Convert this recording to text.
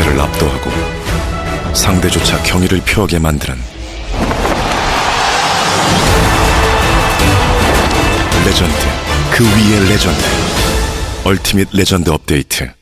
상대를 압도하고 상대조차 경의를 표하게 만드는 레전드 그 위의 레전드 얼티밋 레전드 업데이트.